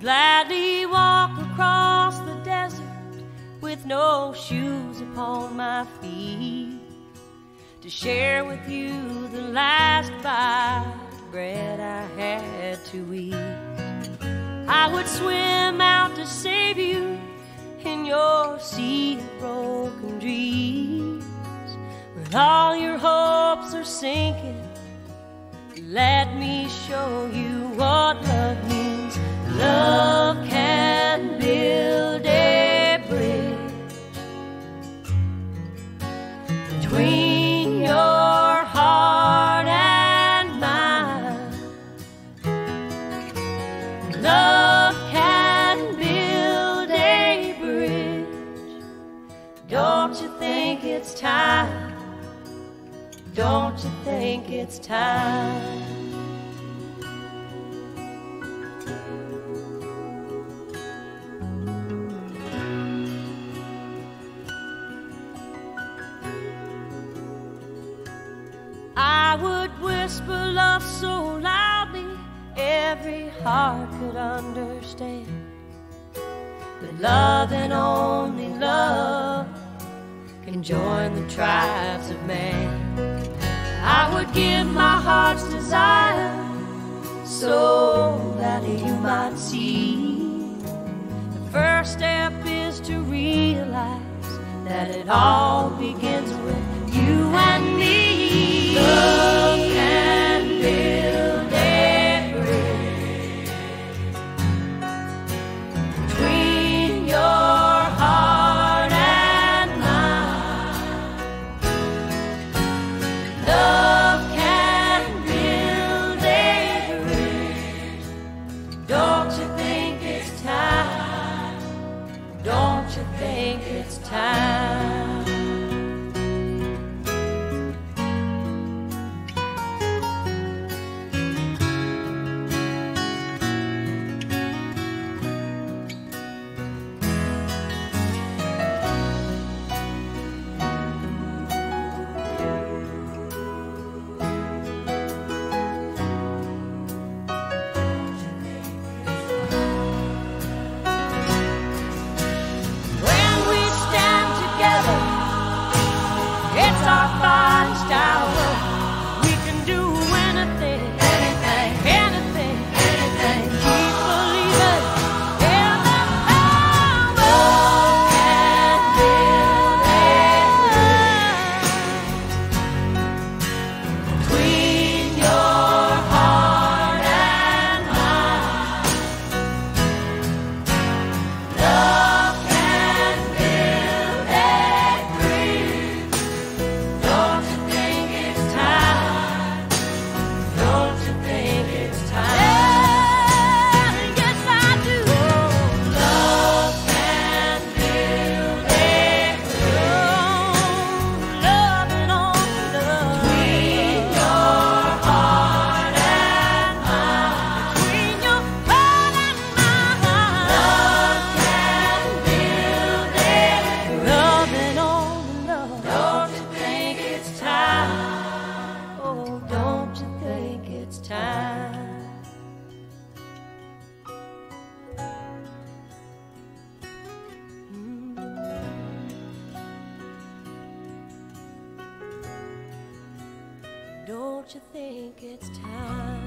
gladly walk across the desert with no shoes upon my feet to share with you the last bite of bread I had to eat. I would swim out to save you in your sea of broken dreams, when all your hopes are sinking. Let me show you what love means. Don't you think it's time? Whisper love so loudly every heart could understand. But love and only love can join the tribes of man. I would give my heart's desire so that you might see. The first step is to realize that it all Don't you think it's time?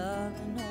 loving